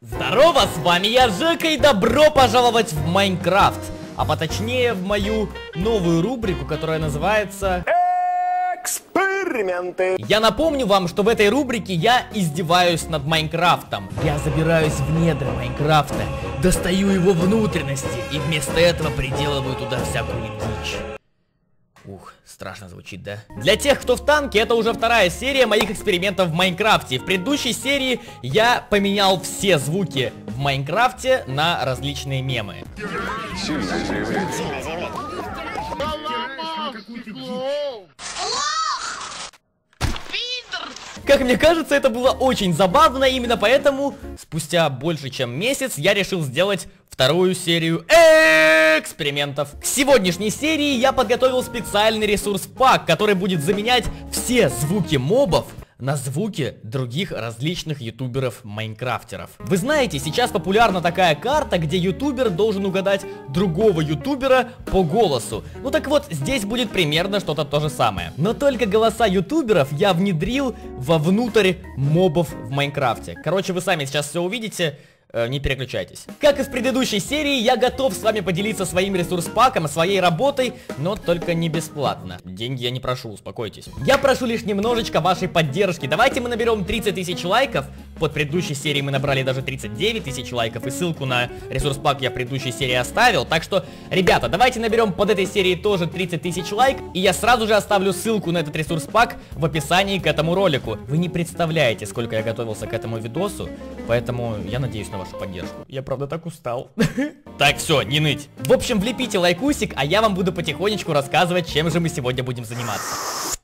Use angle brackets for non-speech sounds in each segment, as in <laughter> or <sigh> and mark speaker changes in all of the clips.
Speaker 1: Здорово, с вами я Жека и добро пожаловать в Майнкрафт А поточнее в мою новую рубрику, которая называется...
Speaker 2: Эксперименты.
Speaker 1: Я напомню вам, что в этой рубрике я издеваюсь над Майнкрафтом Я забираюсь в недра Майнкрафта Достаю его внутренности И вместо этого приделываю туда всякую дичь Ух, страшно звучит, да? Для тех, кто в танке, это уже вторая серия моих экспериментов в Майнкрафте. В предыдущей серии я поменял все звуки в Майнкрафте на различные мемы.
Speaker 2: Сильное заявление.
Speaker 1: Как мне кажется, это было очень забавно, именно поэтому спустя больше чем месяц я решил сделать вторую серию экспериментов. К сегодняшней серии я подготовил специальный ресурс пак, который будет заменять все звуки мобов на звуки других различных ютуберов-майнкрафтеров. Вы знаете, сейчас популярна такая карта, где ютубер должен угадать другого ютубера по голосу. Ну так вот, здесь будет примерно что-то то же самое. Но только голоса ютуберов я внедрил вовнутрь мобов в Майнкрафте. Короче, вы сами сейчас все увидите не переключайтесь. Как и в предыдущей серии, я готов с вами поделиться своим ресурс-паком, своей работой, но только не бесплатно. Деньги я не прошу, успокойтесь. Я прошу лишь немножечко вашей поддержки. Давайте мы наберем 30 тысяч лайков. Под предыдущей серией мы набрали даже 39 тысяч лайков, и ссылку на ресурс-пак я в предыдущей серии оставил. Так что, ребята, давайте наберем под этой серией тоже 30 тысяч лайк, и я сразу же оставлю ссылку на этот ресурс-пак в описании к этому ролику. Вы не представляете, сколько я готовился к этому видосу, поэтому я надеюсь на вашу поддержку. Я правда так устал. <laughs> Так, все, не ныть. В общем, влепите лайкусик, а я вам буду потихонечку рассказывать, чем же мы сегодня будем заниматься.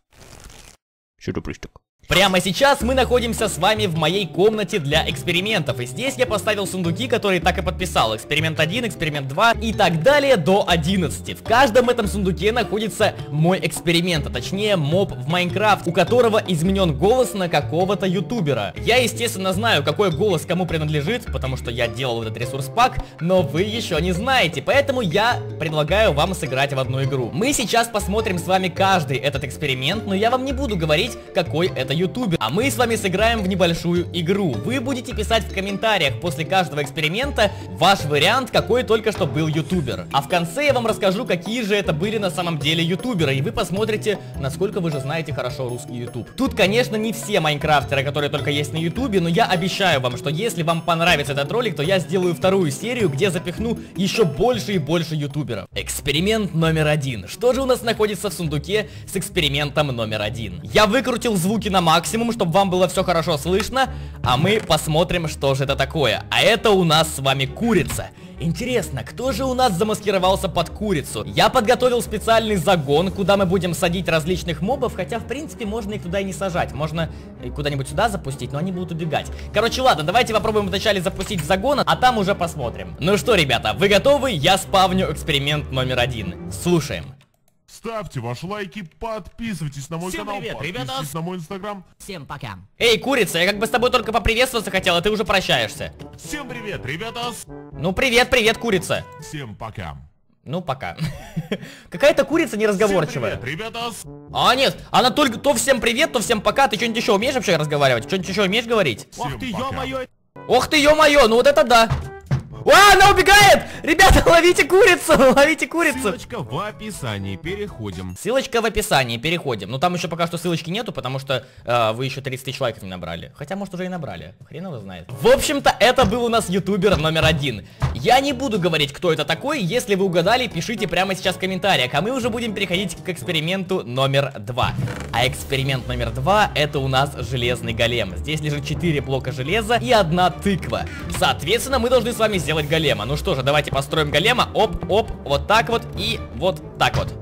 Speaker 3: Что так?
Speaker 1: Прямо сейчас мы находимся с вами в моей комнате для экспериментов. И здесь я поставил сундуки, которые так и подписал. Эксперимент 1, эксперимент 2 и так далее до 11. В каждом этом сундуке находится мой эксперимент, а точнее моб в Майнкрафт, у которого изменен голос на какого-то ютубера. Я, естественно, знаю, какой голос кому принадлежит, потому что я делал этот ресурс пак, но вы еще не знаете, поэтому я предлагаю вам сыграть в одну игру. Мы сейчас посмотрим с вами каждый этот эксперимент, но я вам не буду говорить, какой это ютубер. А мы с вами сыграем в небольшую игру. Вы будете писать в комментариях после каждого эксперимента ваш вариант, какой только что был ютубер. А в конце я вам расскажу, какие же это были на самом деле ютуберы, и вы посмотрите, насколько вы же знаете хорошо русский ютуб. Тут, конечно, не все майнкрафтеры, которые только есть на ютубе, но я обещаю вам, что если вам понравится этот ролик, то я сделаю вторую серию, где запихну еще больше и больше ютуберов. Эксперимент номер один. Что же у нас находится в сундуке с экспериментом номер один? Я выкрутил звуки на максимум, чтобы вам было все хорошо слышно, а мы посмотрим, что же это такое. А это у нас с вами курица. Интересно, кто же у нас замаскировался под курицу? Я подготовил специальный загон, куда мы будем садить различных мобов, хотя, в принципе, можно их туда и не сажать. Можно куда-нибудь сюда запустить, но они будут убегать. Короче, ладно, давайте попробуем вначале запустить загон, а там уже посмотрим. Ну что, ребята, вы готовы? Я спавню эксперимент номер один. Слушаем.
Speaker 4: Ставьте ваши лайки, подписывайтесь на мой
Speaker 5: Всем
Speaker 4: канал,
Speaker 5: привет,
Speaker 4: подписывайтесь
Speaker 5: ребята.
Speaker 4: на мой инстаграм.
Speaker 5: Всем пока.
Speaker 1: Эй, курица, я как бы с тобой только поприветствоваться хотел, а ты уже прощаешься.
Speaker 4: Всем привет, ребята.
Speaker 1: Ну, привет, привет, курица.
Speaker 4: Всем пока.
Speaker 1: Ну, пока. <laughs> Какая-то курица
Speaker 4: Всем
Speaker 1: неразговорчивая.
Speaker 4: привет, ребята.
Speaker 1: А, нет, она только то всем привет, то всем пока. Ты что-нибудь еще умеешь вообще разговаривать? Что-нибудь еще умеешь говорить?
Speaker 4: Всем
Speaker 5: Ох ты, ё-моё,
Speaker 1: Ох ты, ё-моё, ну вот это да. А, она убегает! Ребята, <laughs> ловите курицу, <laughs> ловите курицу.
Speaker 4: Ссылочка в описании, переходим.
Speaker 1: Ссылочка в описании, переходим. Ну там еще пока что ссылочки нету, потому что э, вы еще 30 тысяч лайков не набрали. Хотя, может, уже и набрали. Хрен его знает. В общем-то, это был у нас ютубер номер один. Я не буду говорить, кто это такой. Если вы угадали, пишите прямо сейчас в комментариях. А мы уже будем переходить к эксперименту номер два. А эксперимент номер два это у нас железный голем. Здесь лежит 4 блока железа и одна тыква. Соответственно, мы должны с вами сделать голема. Ну что же, давайте построим голема. Оп, оп, вот так вот и вот так вот.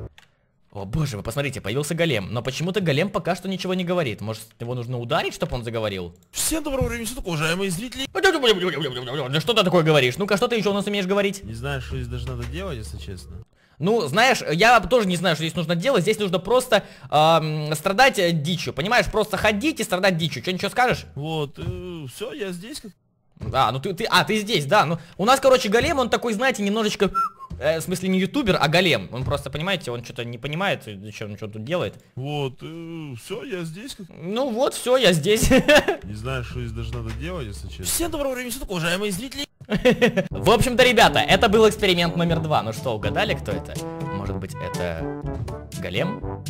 Speaker 1: О боже, вы посмотрите, появился голем. Но почему-то голем пока что ничего не говорит. Может, его нужно ударить, чтобы он заговорил?
Speaker 6: Всем доброго времени суток, уважаемые зрители.
Speaker 1: Да что ты такое говоришь? Ну-ка, что ты еще у нас умеешь говорить?
Speaker 6: Не знаю, что здесь даже надо делать, если честно.
Speaker 1: Ну, знаешь, я тоже не знаю, что здесь нужно делать. Здесь нужно просто эм, страдать э, дичью. Понимаешь, просто ходить и страдать дичью. Что, ничего скажешь?
Speaker 6: Вот, все, я здесь как...
Speaker 1: А, ну ты, ты, а, ты здесь, да. Ну, у нас, короче, голем, он такой, знаете, немножечко Э, в смысле не ютубер, а голем. Он просто, понимаете, он что-то не понимает, зачем он что тут делает.
Speaker 6: Вот, все, я здесь.
Speaker 1: Ну вот, все, я здесь. <laughs>
Speaker 6: Не знаю, что здесь даже надо делать, если честно. Всем доброго времени суток, уважаемые зрители.
Speaker 1: В общем-то, ребята, это был эксперимент номер два. Ну что, угадали, кто это? Может быть, это голем?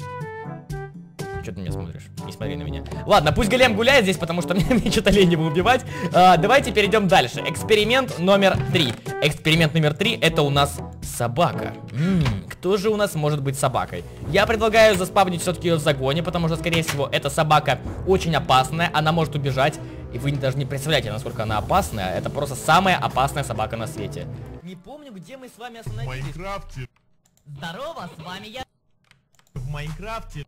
Speaker 1: Что ты на меня смотришь? Не смотри на меня. Ладно, пусть голем гуляет здесь, потому что <laughs> мне, мне что-то лень его убивать. А, давайте перейдем дальше. Эксперимент номер три. Эксперимент номер три это у нас собака. М, кто же у нас может быть собакой? Я предлагаю заспавнить все-таки ее в загоне, потому что, скорее всего, эта собака очень опасная, она может убежать. И вы даже не представляете, насколько она опасная. Это просто самая опасная собака на свете. Не помню, где мы с вами
Speaker 4: В
Speaker 1: остановились.
Speaker 4: Майнкрафте.
Speaker 1: Здорово, с вами я.
Speaker 4: В Майнкрафте.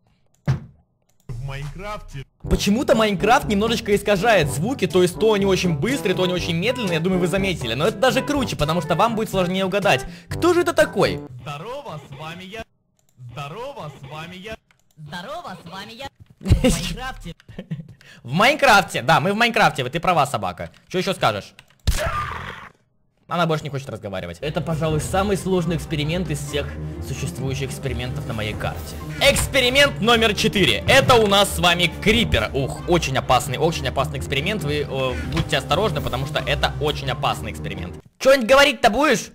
Speaker 4: Майнкрафте.
Speaker 1: Почему-то Майнкрафт немножечко искажает звуки, то есть то они очень быстрые, то они очень медленные, я думаю, вы заметили. Но это даже круче, потому что вам будет сложнее угадать. Кто же это такой?
Speaker 4: Здорово, с вами я. Здорово, с вами я.
Speaker 5: Здорово, с вами я <laughs> в Майнкрафте.
Speaker 1: В Майнкрафте, да, мы в Майнкрафте, ты права, собака. Что еще скажешь? Она больше не хочет разговаривать. Это, пожалуй, самый сложный эксперимент из всех существующих экспериментов на моей карте. Эксперимент номер 4. Это у нас с вами Крипер. Ух, очень опасный, очень опасный эксперимент. Вы э, будьте осторожны, потому что это очень опасный эксперимент. Что-нибудь говорить-то будешь?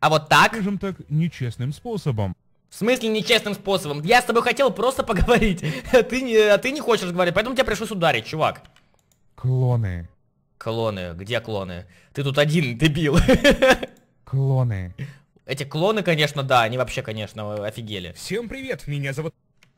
Speaker 1: А вот так?
Speaker 7: скажем так, нечестным способом.
Speaker 1: В смысле нечестным способом? Я с тобой хотел просто поговорить, <laughs> а ты не, а ты не хочешь говорить, поэтому тебе пришлось ударить, чувак.
Speaker 7: Клоны.
Speaker 1: Клоны, где клоны? Ты тут один, <laughs> дебил.
Speaker 7: Клоны.
Speaker 1: Эти клоны, конечно, да, они вообще, конечно, офигели.
Speaker 8: Всем привет, меня зовут...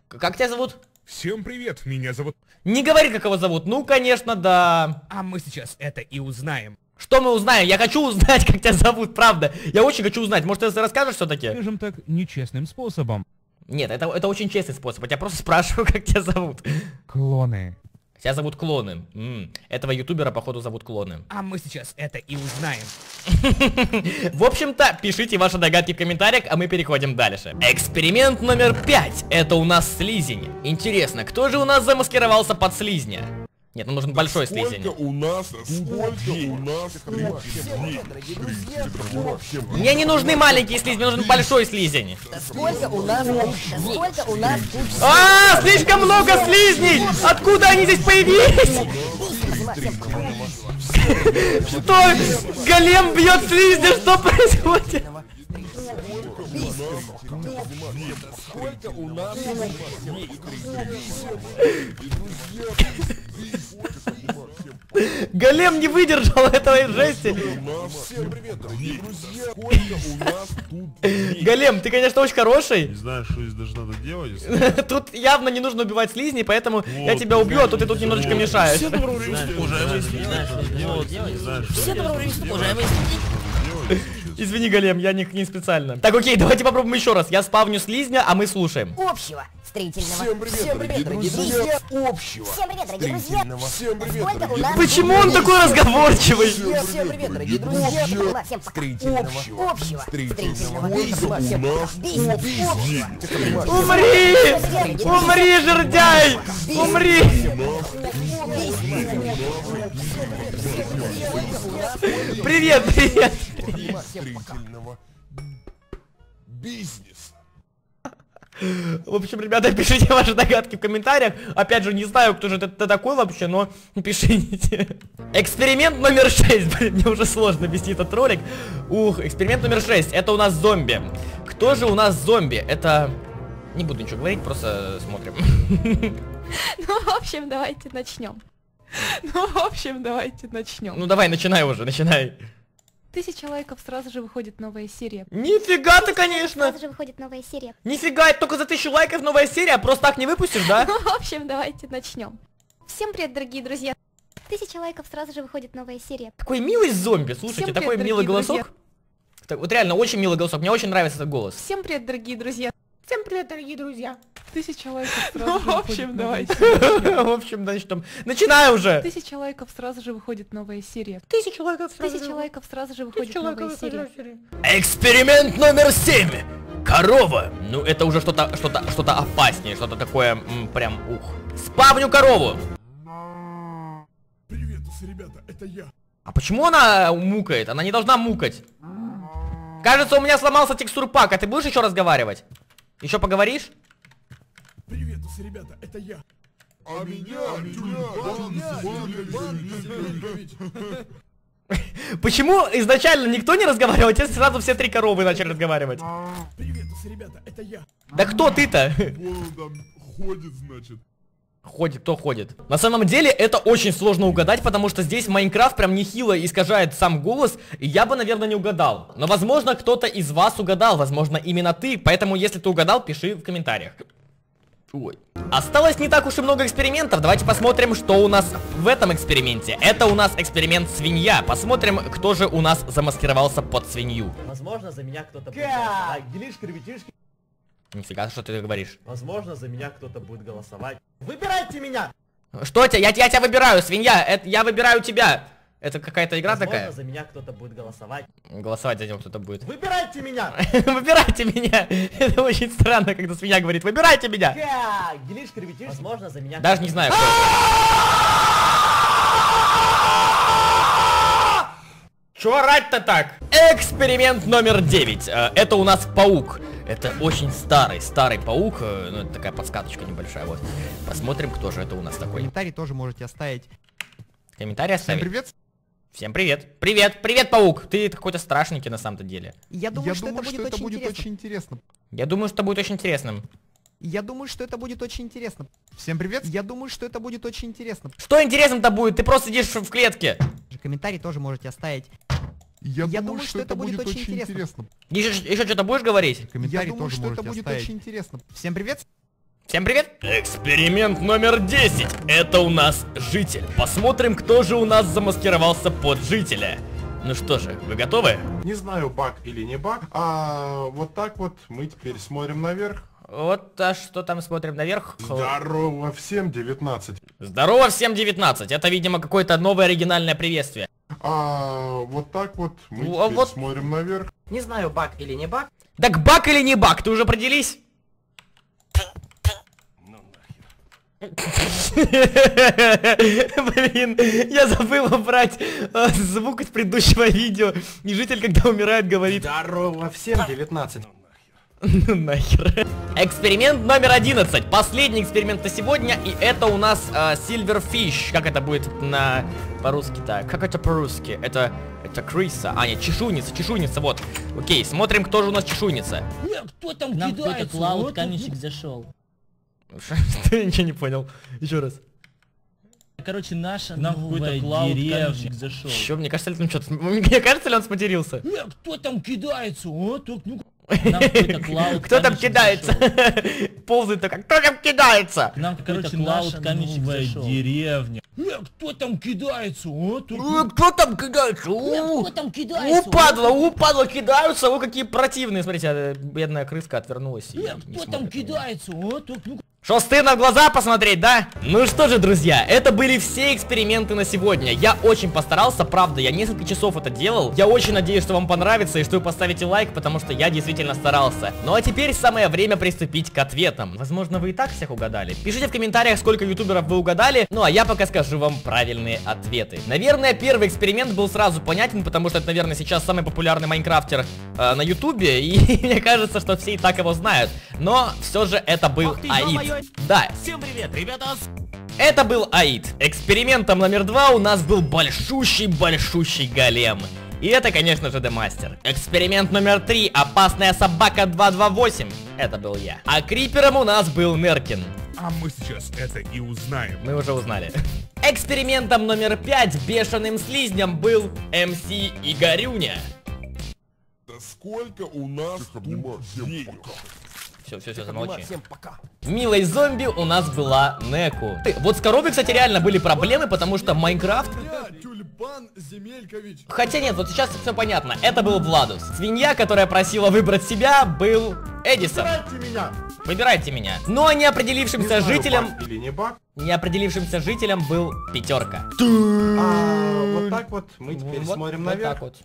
Speaker 1: Как тебя зовут?
Speaker 8: Всем привет, меня зовут...
Speaker 1: Не говори, как его зовут. Ну, конечно, да.
Speaker 8: А мы сейчас это и узнаем.
Speaker 1: Что мы узнаем? Я хочу узнать, <laughs> как тебя зовут, правда. Я очень хочу узнать. Может, ты расскажешь все-таки?
Speaker 7: Скажем так, нечестным способом.
Speaker 1: Нет, это, это очень честный способ. Я тебя просто <laughs> спрашиваю, как тебя зовут.
Speaker 7: Клоны.
Speaker 1: Тебя зовут Клоны. М, Этого ютубера, походу, зовут Клоны.
Speaker 8: А мы сейчас это и узнаем. <laughs>
Speaker 1: В общем-то, пишите ваши догадки в комментариях, а мы переходим дальше. Эксперимент номер пять. Это у нас слизень. Интересно, кто же у нас замаскировался под слизня? Нет, нам нужен большой слизень.
Speaker 2: у нас, сколько у нас
Speaker 1: Мне не нужны маленькие слизни, мне нужен большой слизень.
Speaker 5: Сколько у нас, сколько у нас тут
Speaker 1: А, слишком много слизней! Откуда они здесь появились? Что? Голем бьет слизня, что происходит? Голем не выдержал этой жести. Голем, ты, конечно, очень
Speaker 6: Не
Speaker 1: хороший.
Speaker 6: знаю, что здесь даже надо делать. <laughs>
Speaker 1: Тут явно не нужно убивать слизней, поэтому я тебя убью, а то ты тут немножечко мешаешь.
Speaker 6: Всем доброго времени суток, уважаемые. Не
Speaker 5: Всем доброго времени суток, уважаемые
Speaker 6: честно.
Speaker 1: Извини, Голем, я не, не специально. Так, окей, давайте попробуем еще раз. Я спавню слизня, а мы слушаем.
Speaker 5: общего строительного.
Speaker 2: Всем привет, дорогие друзья! Общего!
Speaker 5: Всем привет, дорогие друзья.
Speaker 2: Всем привет, дорогие
Speaker 5: нас?
Speaker 1: Почему он такой разговорчивый?
Speaker 5: Всем привет, дорогие друзья. Всем пока.
Speaker 2: Общего!
Speaker 5: Общего строительного.
Speaker 1: Умри! Умри, жердяй! Умри! Привет, привет!
Speaker 2: Строительного бизнеса?
Speaker 1: В общем, ребята, <laughs> пишите ваши догадки в комментариях. Опять же, не знаю, кто же это такой вообще, но <laughs> пишите. Эксперимент номер 6. <laughs> Блин, мне уже сложно вести этот ролик. Ух, эксперимент номер 6. Это у нас зомби. Кто же у нас зомби? Это... Не буду ничего говорить, просто смотрим.
Speaker 9: Ну, в общем, давайте начнем. Ну, в общем, давайте начнем.
Speaker 1: Ну давай, начинай уже, начинай.
Speaker 9: Тысяча лайков сразу же выходит новая серия.
Speaker 1: Нифига ты, конечно.
Speaker 5: Сразу же выходит новая серия.
Speaker 1: Нифига, это только за тысячу лайков новая серия, просто так не выпустишь, да?
Speaker 9: Ну, <laughs> в общем, давайте начнем. Всем привет, дорогие друзья.
Speaker 5: Тысяча лайков сразу же выходит новая серия.
Speaker 1: Такой милый зомби, слушайте,
Speaker 9: Всем
Speaker 1: такой
Speaker 9: привет,
Speaker 1: милый голосок. Так, вот реально, очень милый голосок, мне очень нравится этот голос.
Speaker 9: Всем привет, дорогие друзья.
Speaker 1: Всем привет, дорогие друзья.
Speaker 9: Тысяча лайков <laughs> сразу же
Speaker 1: в
Speaker 9: выходит
Speaker 1: общем,
Speaker 9: новая <laughs>
Speaker 1: В общем, начнем. Начинай уже.
Speaker 9: Тысяча лайков сразу же выходит новая серия.
Speaker 1: Тысяча лайков
Speaker 9: Тысяча лайков сразу же выходит новая серия.
Speaker 1: Эксперимент номер семь. Корова. Ну, это уже что-то, что-то, что-то опаснее, что-то такое, м, прям, ух. Спавню корову.
Speaker 4: Привет, ребята, это я.
Speaker 1: А почему она мукает? Она не должна мукать. Кажется, у меня сломался текстурпак, а ты будешь еще разговаривать? Еще поговоришь?
Speaker 2: Привет, ребята, это я. А меня, меня,
Speaker 1: Почему изначально никто не разговаривал, а теперь сразу все три коровы начали разговаривать?
Speaker 2: Привет, ребята, это я.
Speaker 1: Да кто ты-то?
Speaker 2: Вон он там ходит, значит.
Speaker 1: Ходит, кто ходит? На самом деле это очень сложно угадать, потому что здесь Майнкрафт прям нехило искажает сам голос, и я бы, наверное, не угадал. Но, возможно, кто-то из вас угадал, возможно, именно ты, поэтому, если ты угадал, пиши в комментариях. Ой. Осталось не так уж и много экспериментов, давайте посмотрим, что у нас в этом эксперименте. Это у нас эксперимент свинья, посмотрим, кто же у нас замаскировался под свинью.
Speaker 10: Возможно, за меня кто-то будет голосовать.
Speaker 1: Нифига, что ты говоришь?
Speaker 10: Возможно, за меня кто-то будет голосовать. Выбирайте меня!
Speaker 1: Что тебя? Я, я тебя выбираю, свинья, это, я выбираю тебя. Это какая-то игра
Speaker 10: Возможно,
Speaker 1: такая?
Speaker 10: за меня кто-то будет голосовать.
Speaker 1: Голосовать за него кто-то будет. <laughs>
Speaker 10: Выбирайте меня!
Speaker 1: Выбирайте меня! <laughs> Это очень странно, когда свинья говорит, выбирайте меня!
Speaker 10: Делишки, ребятишки. Возможно, за меня
Speaker 1: Даже не знаю, кто. <laughs> Чё орать-то так? Эксперимент номер 9. Э, Это у нас паук. Это очень старый, старый паук. э, Ну, это такая подсказочка небольшая, вот. Посмотрим, кто же это у нас такой.
Speaker 11: Комментарий тоже можете оставить.
Speaker 1: Комментарий оставить.
Speaker 11: привет.
Speaker 1: Всем привет. Привет, привет, паук. Ты какой-то страшненький на самом-то деле.
Speaker 11: Я думаю, что, это, будет очень интересно.
Speaker 2: интересно.
Speaker 1: Я думаю, что будет очень интересным.
Speaker 11: Я думаю, что это будет очень интересно. Всем привет. Я думаю, что это будет очень интересно.
Speaker 1: Что интересно-то будет? Ты просто сидишь в клетке.
Speaker 11: Комментарий тоже можете оставить.
Speaker 2: Я,
Speaker 11: Я думаю, что это будет очень интересно.
Speaker 1: Еще, еще что-то будешь говорить?
Speaker 11: Я думаю, что это будет очень интересно. Всем привет.
Speaker 1: Всем привет! Эксперимент номер 10. Это у нас житель. Посмотрим, кто же у нас замаскировался под жителя. Ну что же, вы готовы?
Speaker 4: Не знаю, баг или не баг. А вот так вот мы теперь смотрим наверх.
Speaker 1: Вот, а что там смотрим наверх?
Speaker 4: Здорово всем, 19.
Speaker 1: Здорово всем 19. Это, видимо, какое-то новое оригинальное приветствие.
Speaker 4: А вот так вот мы
Speaker 1: Ну, а вот-
Speaker 4: смотрим наверх.
Speaker 10: Не знаю, баг или не баг.
Speaker 1: Так баг или не баг, ты уже определись? <laughs> Блин, я забыл убрать э, звук из предыдущего видео. И житель, когда умирает, говорит
Speaker 10: Здорово всем, 19.
Speaker 1: Ну <laughs> нахер. Эксперимент номер 11. Последний эксперимент на сегодня. И это у нас э, Silverfish. Как это будет на по-русски так? Как это по-русски? Это это крыса. А, нет, чешуйница, чешуйница, вот. Окей, смотрим, кто же у нас чешуйница.
Speaker 10: Кто там
Speaker 12: Нам какой-то клауд каменщик зашел. <laughs>
Speaker 1: Ты ничего не понял. Еще раз.
Speaker 12: Короче, наша
Speaker 6: Нам
Speaker 12: новая деревня
Speaker 6: каменщик
Speaker 12: зашел.
Speaker 1: Че, мне кажется, ли там что-то... Мне кажется ли он сматерился?
Speaker 12: Кто там кидается? О, так, ну <laughs> <laughs>
Speaker 1: Кто там кидается? Ползает такая, кто там кидается?
Speaker 12: Нам какой-то клауд
Speaker 6: новая деревня.
Speaker 12: Кто там кидается? О, так,
Speaker 1: Э, Кто там кидается? У,
Speaker 12: Кто там
Speaker 1: У,
Speaker 12: кидается?
Speaker 1: падла, у, падла кидаются, о, какие противные. Смотрите, э, бедная крыска отвернулась. не
Speaker 12: Кто там кидается? О, так, ну
Speaker 1: Что, стыдно в глаза посмотреть, да? Ну что же, друзья, это были все эксперименты на сегодня. Я очень постарался, правда, я несколько часов это делал. Я очень надеюсь, что вам понравится и что вы поставите лайк, потому что я действительно старался. Ну а теперь самое время приступить к ответам. Возможно, вы и так всех угадали. Пишите в комментариях, сколько ютуберов вы угадали, ну а я пока скажу вам правильные ответы. Наверное, первый эксперимент был сразу понятен, потому что это, наверное, сейчас самый популярный майнкрафтер э, на ютубе, и <laughs> мне кажется, что все и так его знают. Но все же это был Аид. Да,
Speaker 12: Всем привет, ребята!
Speaker 1: это был Аид. Экспериментом номер два у нас был большущий-большущий голем. И это, конечно же, Демастер. Эксперимент номер три. Опасная собака 228. Это был я. А крипером у нас был Неркин.
Speaker 8: А мы сейчас это и узнаем.
Speaker 1: Мы уже узнали. <laughs> Экспериментом номер пять бешеным слизнем был МС Игорюня.
Speaker 2: Да сколько у нас тут денег?
Speaker 1: Все, все, все, замолчи.
Speaker 10: всем пока.
Speaker 1: В милой зомби у нас была Неку. Вот с коровой, кстати, реально были проблемы, потому что Майнкрафт
Speaker 2: Тюльпан Земелькович.
Speaker 1: Хотя нет, вот сейчас все понятно. Это был Владус. Свинья, которая просила выбрать себя, был Эдисон.
Speaker 10: Выбирайте меня.
Speaker 1: Выбирайте меня. Но неопределившимся
Speaker 4: Не знаю,
Speaker 1: жителем,
Speaker 4: баг или не баг.
Speaker 1: неопределившимся жителем был пятерка.
Speaker 4: А вот так вот мы теперь
Speaker 1: Вот-
Speaker 4: смотрим
Speaker 1: вот
Speaker 4: наверх.
Speaker 1: так вот.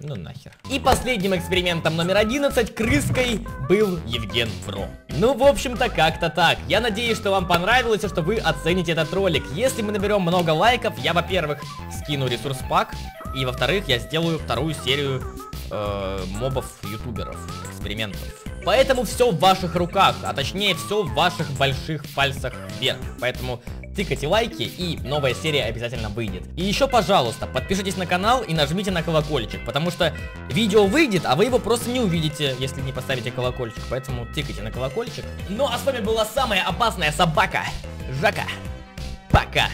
Speaker 1: Ну нахер. И последним экспериментом номер 11 крыской был Евген Фро. Ну, в общем-то, как-то так. Я надеюсь, что вам понравилось и что вы оцените этот ролик. Если мы наберем много лайков, я, во-первых, скину ресурс пак, и, во-вторых, я сделаю вторую серию э, мобов-ютуберов, экспериментов. Поэтому все в ваших руках, а точнее все в ваших больших пальцах вверх. Поэтому тыкайте лайки и новая серия обязательно выйдет. И еще, пожалуйста, подпишитесь на канал и нажмите на колокольчик, потому что видео выйдет, а вы его просто не увидите, если не поставите колокольчик. Поэтому тыкайте на колокольчик. Ну а с вами была самая опасная собака, Жака. Пока.